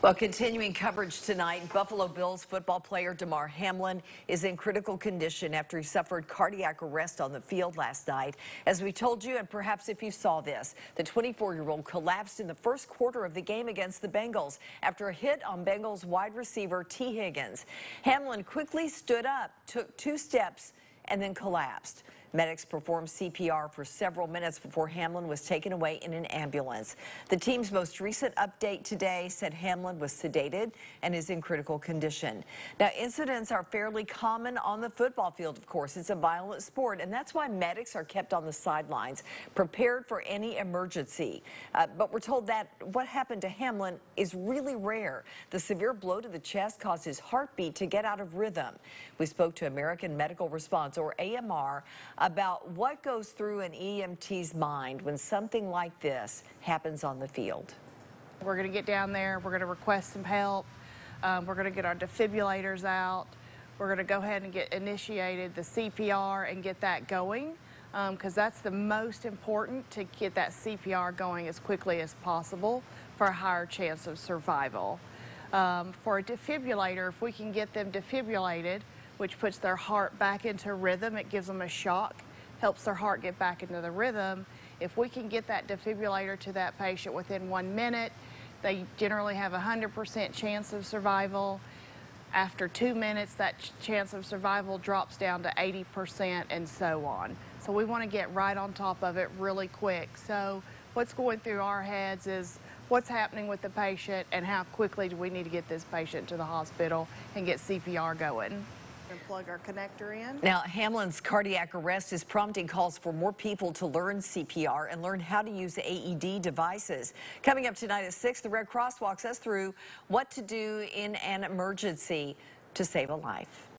Well, continuing coverage tonight, Buffalo Bills football player Damar Hamlin is in critical condition after he suffered cardiac arrest on the field last night. As we told you, and perhaps if you saw this, the 24-year-old collapsed in the first quarter of the game against the Bengals after a hit on Bengals wide receiver Tee Higgins. Hamlin quickly stood up, took two steps, and then collapsed. Medics performed CPR for several minutes before Hamlin was taken away in an ambulance. The team's most recent update today said Hamlin was sedated and is in critical condition. Now, incidents are fairly common on the football field, of course. It's a violent sport, and that's why medics are kept on the sidelines, prepared for any emergency. Uh, but we're told that what happened to Hamlin is really rare. The severe blow to the chest caused his heartbeat to get out of rhythm. We spoke to American Medical Response, or AMR, about what goes through an EMT's mind when something like this happens on the field. We're going to get down there, we're going to request some help, um, we're going to get our defibrillators out, we're going to go ahead and get initiated the CPR and get that going because um, that's the most important to get that CPR going as quickly as possible for a higher chance of survival. Um, for a defibrillator, if we can get them defibrillated, which puts their heart back into rhythm. It gives them a shock, helps their heart get back into the rhythm. If we can get that defibrillator to that patient within one minute, they generally have a 100% chance of survival. After two minutes, that chance of survival drops down to 80% and so on. So we want to get right on top of it really quick. So what's going through our heads is what's happening with the patient and how quickly do we need to get this patient to the hospital and get CPR going and plug our connector in. Now, Hamlin's cardiac arrest is prompting calls for more people to learn CPR and learn how to use AED devices. Coming up tonight at 6, the Red Cross walks us through what to do in an emergency to save a life.